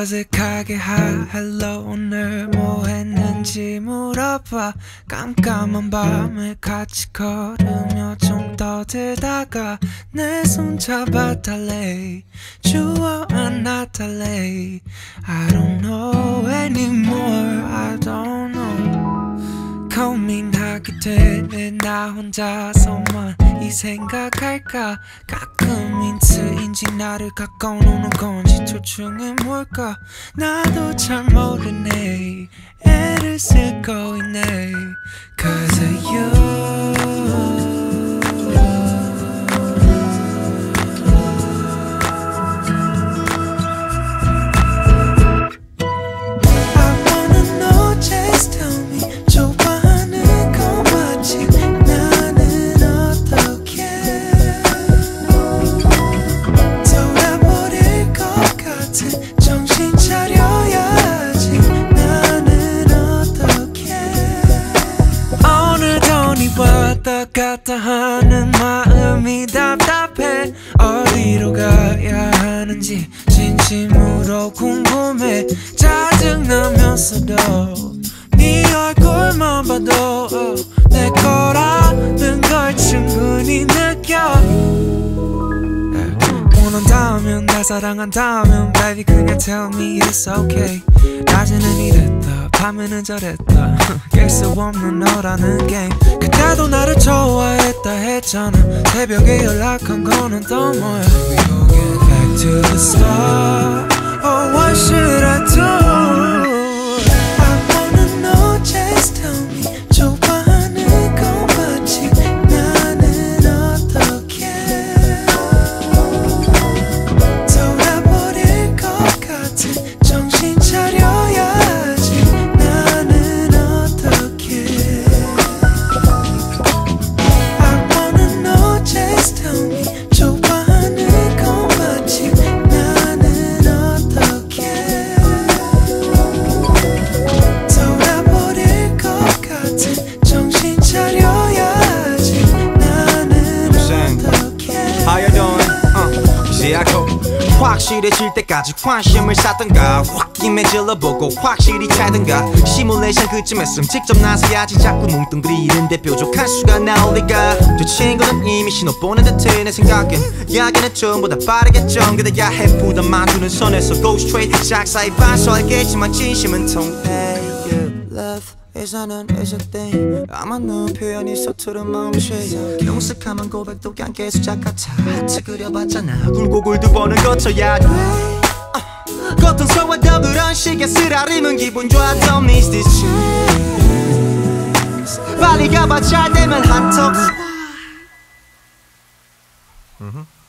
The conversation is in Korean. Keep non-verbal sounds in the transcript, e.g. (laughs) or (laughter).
어색하게 hi hello 오늘 뭐 했는지 물어봐. 깜깜한 밤에 같이 걸으며 좀 떠들다가 내 손 잡아 달래. 추워 안아 달래. I don't know anymore. I don't know. 고민하게 되네 나 혼자서만 이 생각할까? 가끔 인트인지 나를 가까워오는 건지 둘 중에 뭘까? 나도 잘 모르네. 애를 쓰고 있네. Cause of you 왔다 갔다 하는 마음이 답답해. 어디로 가야 하는지 진심으로 궁금해. 짜증나면서도 네 얼굴만 봐도 어, 내 거라는 걸 충분히 느껴. 원한다면 날 사랑한다면 baby 그냥 tell me it's okay. 낮에는 이랬다 밤에는 저랬다. (laughs) 깰 수 없는 너라는 게임 그때도 나를 좋아했다 했잖아. 새벽에 연락한 거는 또 뭐야? We gon' get back to the start 확실해질 때까지 관심을 쌓던가? 홧김에 질러보고 확실히 찾던가? 시뮬레이션 그쯤했음. 직접 나서야지 자꾸 뭉뚱그리는데 뾰족한 수가 나올 리가. 저 친구는 이미 신호 보낸 듯해 내 생각엔. 이야기는 전보다 빠르겠죠 그대야 해부던 만두는 선에서 go straight. 작사의 반서 알겠지만 진심은 통해 You love a thing 아마 넌 표현이 서투른 마음씨 경숙하면 고백도 그냥 계속 같아 하트 그려봤잖아. 굴곡을 두 번은 거쳐야 돼. 어, 고통스러워도 그런 식의 쓰라림은 기분 좋아 Don't miss this chance 빨리 가봐 잘 되면 한턱. I